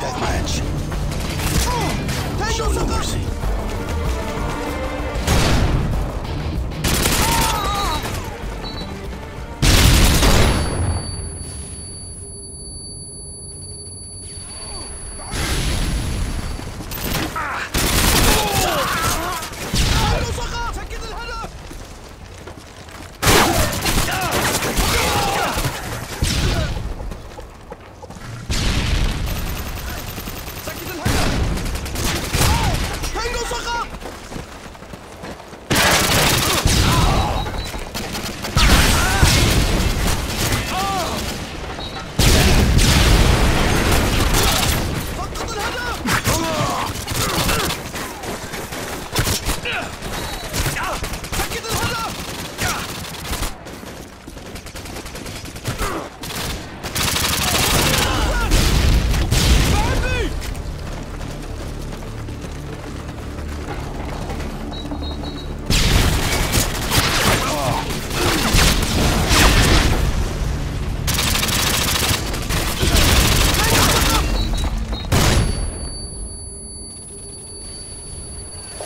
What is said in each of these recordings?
deathmatch. Show no mercy.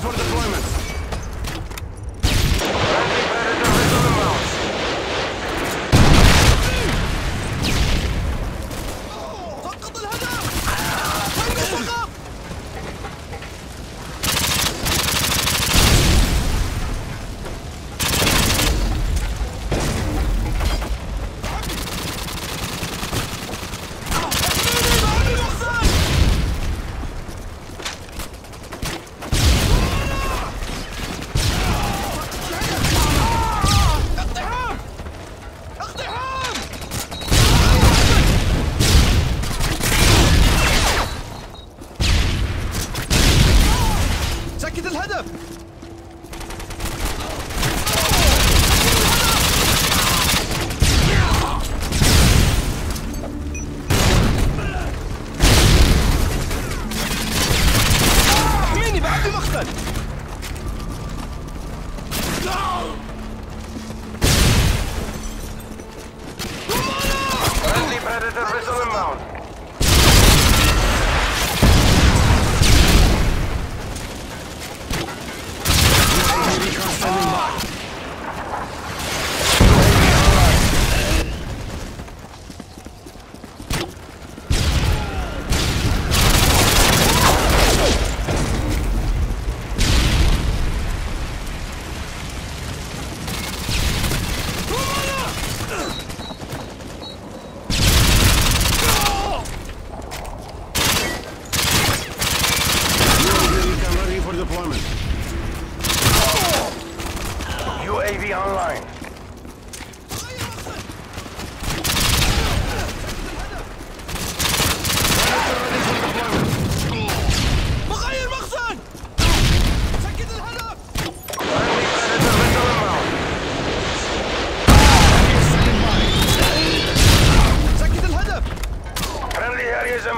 for deployment. الهدف predator missile inbound.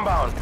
inbound.